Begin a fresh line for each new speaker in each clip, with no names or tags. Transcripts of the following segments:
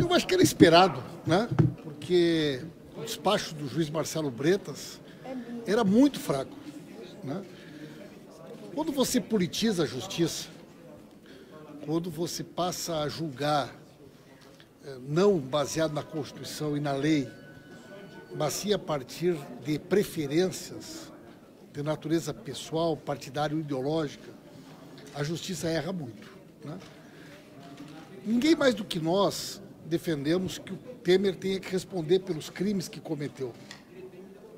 Eu acho que era esperado, né? Porque o despacho do juiz Marcelo Bretas era muito fraco. Né? Quando você politiza a justiça, quando você passa a julgar eh, não baseado na Constituição e na lei, mas sim a partir de preferências de natureza pessoal, partidária ou ideológica, a justiça erra muito. Né? Ninguém mais do que nós defendemos que o Temer tenha que responder pelos crimes que cometeu.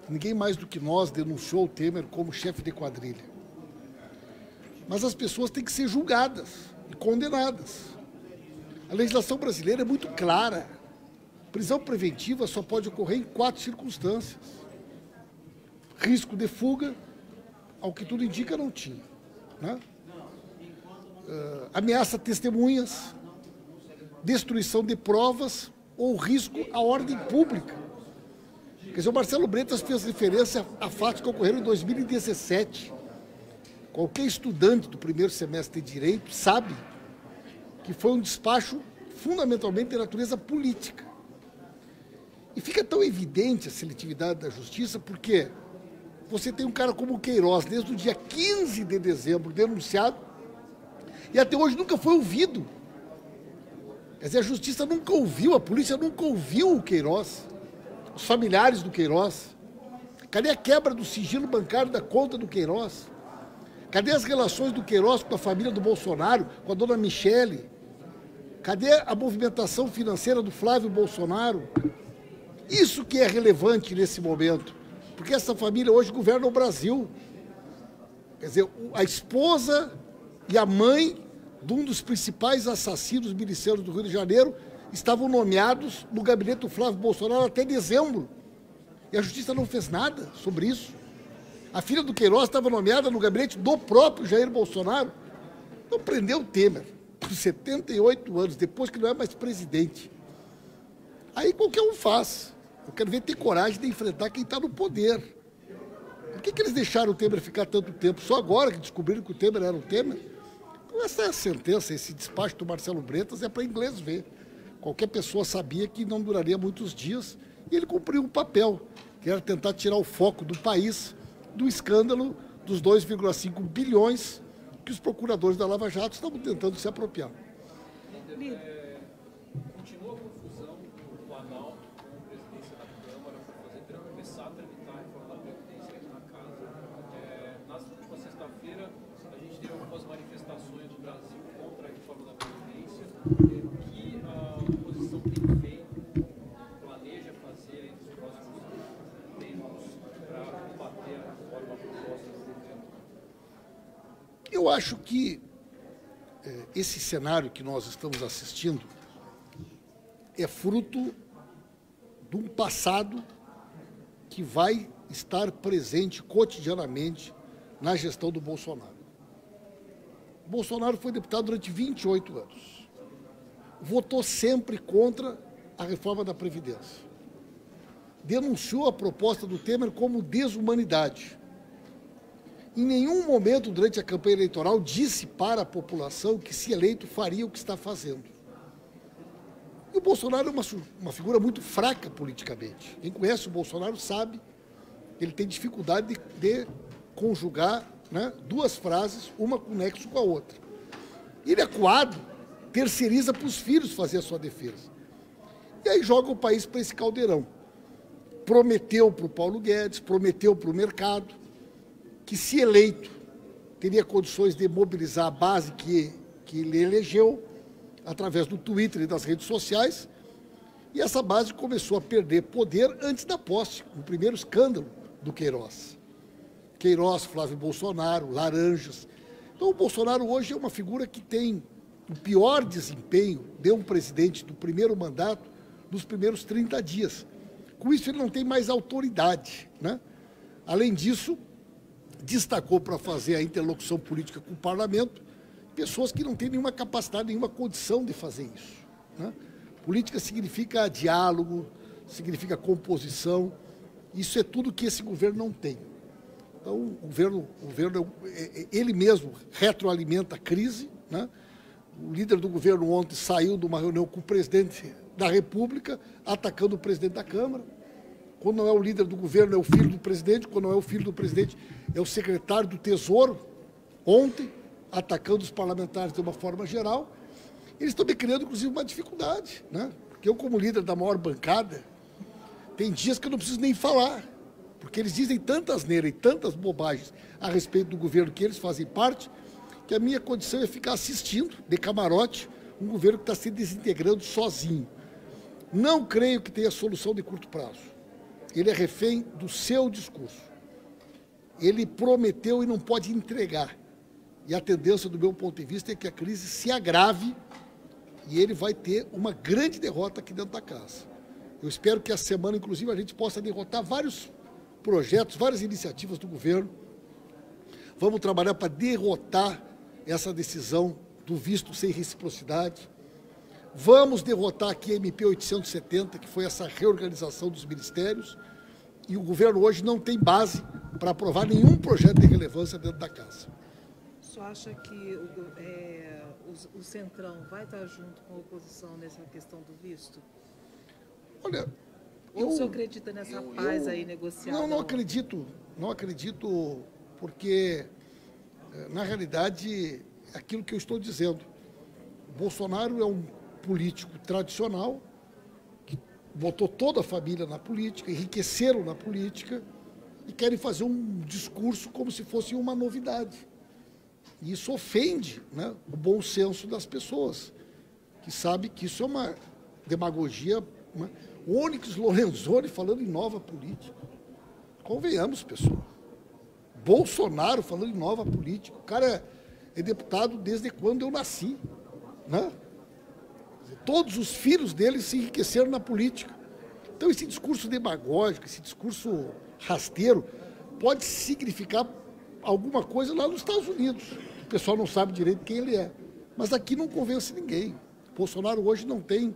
Ninguém mais do que nós denunciou o Temer como chefe de quadrilha. Mas as pessoas têm que ser julgadas e condenadas. A legislação brasileira é muito clara. Prisão preventiva só pode ocorrer em quatro circunstâncias: risco de fuga, ao que tudo indica, não tinha. Né? Uh, ameaça testemunhas, destruição de provas ou risco à ordem pública. Quer dizer, o Marcelo Bretas fez referência a fatos que ocorreram em 2017. Qualquer estudante do primeiro semestre de Direito sabe que foi um despacho fundamentalmente de natureza política. E fica tão evidente a seletividade da justiça porque você tem um cara como o Queiroz, desde o dia 15 de dezembro, denunciado, e até hoje nunca foi ouvido. Quer dizer, a justiça nunca ouviu, a polícia nunca ouviu o Queiroz, os familiares do Queiroz. Cadê a quebra do sigilo bancário da conta do Queiroz? Cadê as relações do Queiroz com a família do Bolsonaro, com a dona Michele? Cadê a movimentação financeira do Flávio Bolsonaro? Isso que é relevante nesse momento, porque essa família hoje governa o Brasil. Quer dizer, a esposa e a mãe de um dos principais assassinos milicianos do Rio de Janeiro estavam nomeados no gabinete do Flávio Bolsonaro até dezembro. E a justiça não fez nada sobre isso. A filha do Queiroz estava nomeada no gabinete do próprio Jair Bolsonaro. Não prendeu o Temer com 78 anos, depois que não é mais presidente. Aí qualquer um faz. Eu quero ver ter coragem de enfrentar quem está no poder. Por que, que eles deixaram o Temer ficar tanto tempo? Só agora que descobriram que o Temer era o Temer? Essa sentença, esse despacho do Marcelo Bretas é para inglês ver. Qualquer pessoa sabia que não duraria muitos dias e ele cumpriu um papel, que era tentar tirar o foco do país do escândalo dos 2,5 bilhões que os procuradores da Lava Jato estavam tentando se apropriar.
É, continua a confusão do Planalto com a presidência da Câmara para fazer começar a tramitar a reforma da Previdência aqui na casa. É, na última sexta-feira, a gente teve algumas manifestações do Brasil contra a reforma da Previdência. É, o que a oposição tem feito, planeja fazer nos próximos tempos para combater a reforma proposta do governo?
Eu acho que é, esse cenário que nós estamos assistindo é fruto de um passado que vai estar presente cotidianamente na gestão do Bolsonaro. Bolsonaro foi deputado durante 28 anos. Votou sempre contra a reforma da Previdência. Denunciou a proposta do Temer como desumanidade em nenhum momento durante a campanha eleitoral disse para a população que, se eleito, faria o que está fazendo. E o Bolsonaro é uma, uma figura muito fraca politicamente. Quem conhece o Bolsonaro sabe que ele tem dificuldade de, de conjugar né, duas frases, uma com nexo com a outra. Ele é coado, terceiriza para os filhos fazer a sua defesa. E aí joga o país para esse caldeirão. Prometeu para o Paulo Guedes, prometeu para o mercado, que, se eleito, teria condições de mobilizar a base que, que ele elegeu, através do Twitter e das redes sociais, e essa base começou a perder poder antes da posse, no primeiro escândalo do Queiroz. Queiroz, Flávio Bolsonaro, Laranjas. Então, o Bolsonaro hoje é uma figura que tem o pior desempenho de um presidente do primeiro mandato nos primeiros 30 dias. Com isso, ele não tem mais autoridade. Né? Além disso, destacou para fazer a interlocução política com o parlamento pessoas que não têm nenhuma capacidade, nenhuma condição de fazer isso. Né? Política significa diálogo, significa composição. Isso é tudo que esse governo não tem. Então, o governo, o governo é, é, ele mesmo retroalimenta a crise, né? O líder do governo ontem saiu de uma reunião com o presidente da República, atacando o presidente da Câmara. Quando não é o líder do governo, é o filho do presidente. Quando não é o filho do presidente, é o secretário do Tesouro. Ontem, atacando os parlamentares de uma forma geral. Eles estão me criando, inclusive, uma dificuldade, né? Porque eu, como líder da maior bancada, tem dias que eu não preciso nem falar, porque eles dizem tantas neiras e tantas bobagens a respeito do governo que eles fazem parte, que a minha condição é ficar assistindo, de camarote, um governo que está se desintegrando sozinho. Não creio que tenha solução de curto prazo. Ele é refém do seu discurso. Ele prometeu e não pode entregar. E a tendência, do meu ponto de vista, é que a crise se agrave e ele vai ter uma grande derrota aqui dentro da casa. Eu espero que a semana, inclusive, a gente possa derrotar vários projetos, várias iniciativas do governo. Vamos trabalhar para derrotar essa decisão do visto sem reciprocidade. Vamos derrotar aqui a MP 870, que foi essa reorganização dos ministérios. E o governo hoje não tem base para aprovar nenhum projeto de relevância dentro da casa.
O senhor acha que o, é, o, o Centrão vai estar junto com a oposição nessa questão do visto?
Olha,
Ou eu, o senhor acredita nessa eu, paz eu, aí negociada?
Não, não acredito. Não acredito porque, eh, na realidade, é aquilo que eu estou dizendo. Bolsonaro é um político tradicional que botou toda a família na política, enriqueceram na política e querem fazer um discurso como se fosse uma novidade. E isso ofende né, o bom senso das pessoas, que sabe que isso é uma demagogia. Né? O Onyx Lorenzoni falando em nova política. Convenhamos, pessoal. Bolsonaro falando em nova política. O cara é, é deputado desde quando eu nasci. Né? Todos os filhos dele se enriqueceram na política. Então, esse discurso demagógico, esse discurso rasteiro, pode significar alguma coisa lá nos Estados Unidos. O pessoal não sabe direito quem ele é. Mas aqui não convence ninguém. Bolsonaro hoje não tem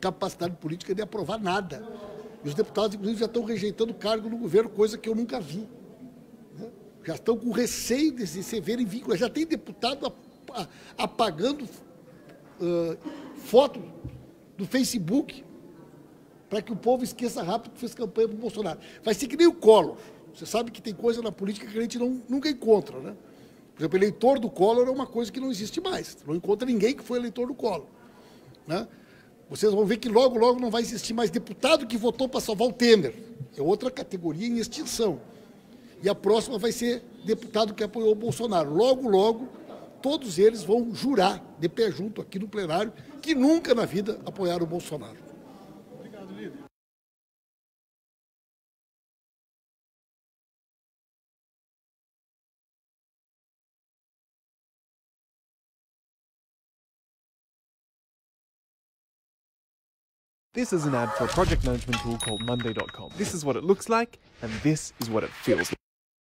capacidade política de aprovar nada. E os deputados, inclusive, já estão rejeitando cargo no governo, coisa que eu nunca vi. Né? Já estão com receio de se verem vinculados. Já tem deputado apagando uh, foto do Facebook para que o povo esqueça rápido que fez campanha para o Bolsonaro. Vai ser que nem o Collor. Você sabe que tem coisa na política que a gente não, nunca encontra, né? Por exemplo, eleitor do Collor é uma coisa que não existe mais. Não encontra ninguém que foi eleitor do Collor. Né? Vocês vão ver que logo, logo não vai existir mais deputado que votou para salvar o Temer. É outra categoria em extinção. E a próxima vai ser deputado que apoiou o Bolsonaro. Logo, logo, todos eles vão jurar de pé junto aqui no plenário que nunca na vida apoiaram o Bolsonaro. Obrigado, líder.
This is an ad for a project management tool called Monday.com. This is what it looks like, and this is what it feels like.